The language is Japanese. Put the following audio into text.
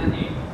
何